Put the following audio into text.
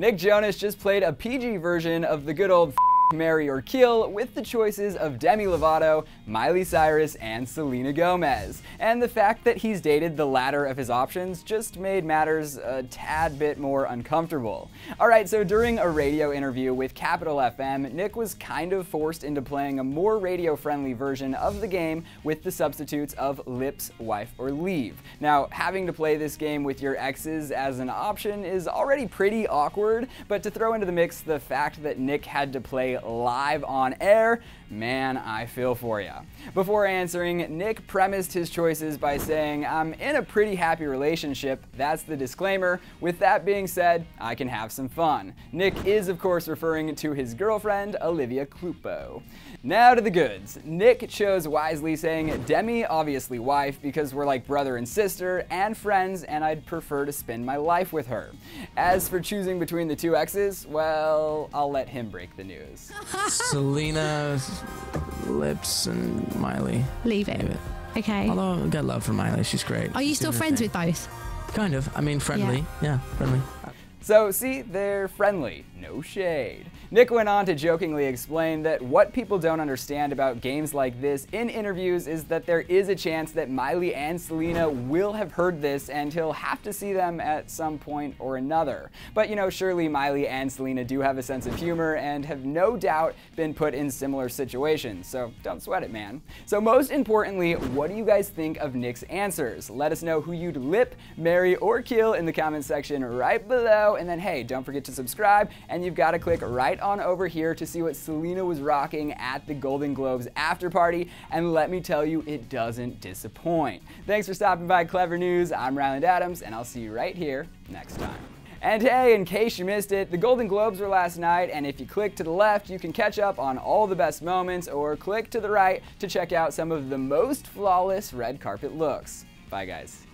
Nick Jonas just played a PG version of the good old marry or kill with the choices of Demi Lovato, Miley Cyrus, and Selena Gomez. And the fact that he's dated the latter of his options just made matters a tad bit more uncomfortable. Alright, so during a radio interview with Capital FM, Nick was kind of forced into playing a more radio-friendly version of the game with the substitutes of lips, wife, or leave. Now, having to play this game with your exes as an option is already pretty awkward, but to throw into the mix the fact that Nick had to play live on air, man, I feel for ya. Before answering, Nick premised his choices by saying, I'm in a pretty happy relationship, that's the disclaimer. With that being said, I can have some fun. Nick is of course referring to his girlfriend, Olivia Culpo. Now to the goods. Nick chose wisely saying, Demi, obviously wife, because we're like brother and sister, and friends, and I'd prefer to spend my life with her. As for choosing between the two exes, well, I'll let him break the news. Selena, Lips, and Miley. Leave it. Leave it. Okay. Although I got love for Miley, she's great. Are you She's still friends with both? Kind of. I mean, friendly. Yeah, friendly. So, see, they're friendly, no shade. Nick went on to jokingly explain that what people don't understand about games like this in interviews is that there is a chance that Miley and Selena will have heard this and he'll have to see them at some point or another. But you know, surely Miley and Selena do have a sense of humor and have no doubt been put in similar situations, so don't sweat it, man. So, most importantly, what do you guys think of Nick's answers? Let us know who you'd lip, marry, or kill in the comments section right below. And then, hey, don't forget to subscribe, and you've got to click right on over here to see what Selena was rocking at the Golden Globes after party. And let me tell you, it doesn't disappoint. Thanks for stopping by Clevver News. I'm Ryland Adams, and I'll see you right here next time. And hey, in case you missed it, the Golden Globes were last night, and if you click to the left, you can catch up on all the best moments, or click to the right to check out some of the most flawless red carpet looks. Bye, guys.